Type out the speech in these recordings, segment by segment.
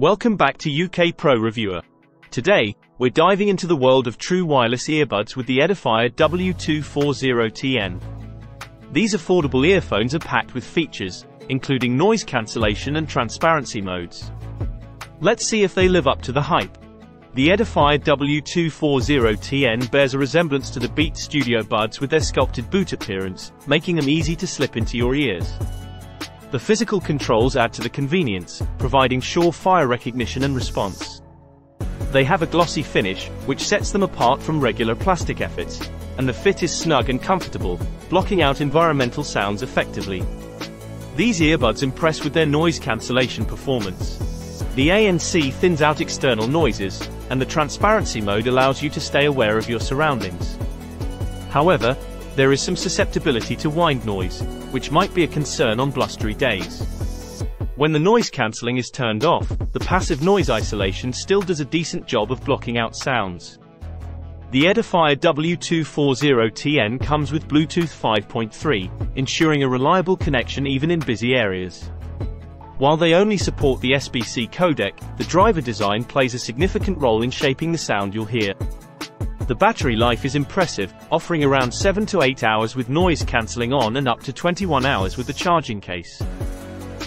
Welcome back to UK Pro Reviewer. Today, we're diving into the world of true wireless earbuds with the Edifier W240TN. These affordable earphones are packed with features, including noise cancellation and transparency modes. Let's see if they live up to the hype. The Edifier W240TN bears a resemblance to the Beats Studio Buds with their sculpted boot appearance, making them easy to slip into your ears. The physical controls add to the convenience, providing sure-fire recognition and response. They have a glossy finish, which sets them apart from regular plastic efforts, and the fit is snug and comfortable, blocking out environmental sounds effectively. These earbuds impress with their noise cancellation performance. The ANC thins out external noises, and the transparency mode allows you to stay aware of your surroundings. However, there is some susceptibility to wind noise, which might be a concern on blustery days. When the noise cancelling is turned off, the passive noise isolation still does a decent job of blocking out sounds. The Edifier W240TN comes with Bluetooth 5.3, ensuring a reliable connection even in busy areas. While they only support the SBC codec, the driver design plays a significant role in shaping the sound you'll hear. The battery life is impressive, offering around 7 to 8 hours with noise cancelling on and up to 21 hours with the charging case.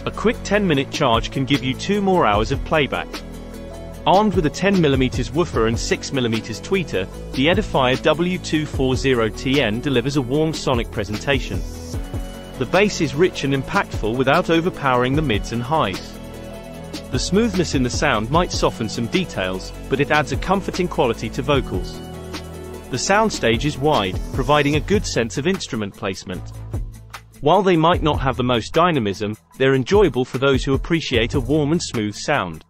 A quick 10-minute charge can give you 2 more hours of playback. Armed with a 10mm woofer and 6mm tweeter, the Edifier W240TN delivers a warm sonic presentation. The bass is rich and impactful without overpowering the mids and highs. The smoothness in the sound might soften some details, but it adds a comforting quality to vocals. The soundstage is wide, providing a good sense of instrument placement. While they might not have the most dynamism, they're enjoyable for those who appreciate a warm and smooth sound.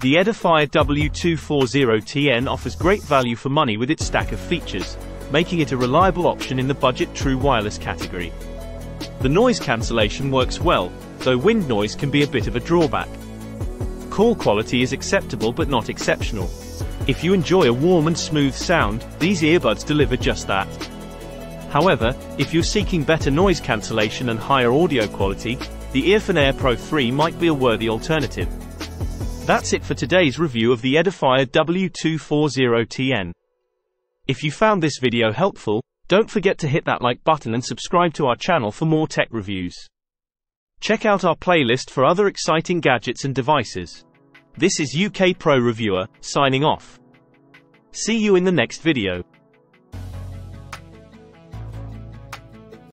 The Edifier W240TN offers great value for money with its stack of features, making it a reliable option in the budget true wireless category. The noise cancellation works well, though wind noise can be a bit of a drawback. Call quality is acceptable but not exceptional. If you enjoy a warm and smooth sound, these earbuds deliver just that. However, if you're seeking better noise cancellation and higher audio quality, the EarFun Air Pro 3 might be a worthy alternative. That's it for today's review of the Edifier W240TN. If you found this video helpful, don't forget to hit that like button and subscribe to our channel for more tech reviews. Check out our playlist for other exciting gadgets and devices. This is UK Pro Reviewer, signing off. See you in the next video.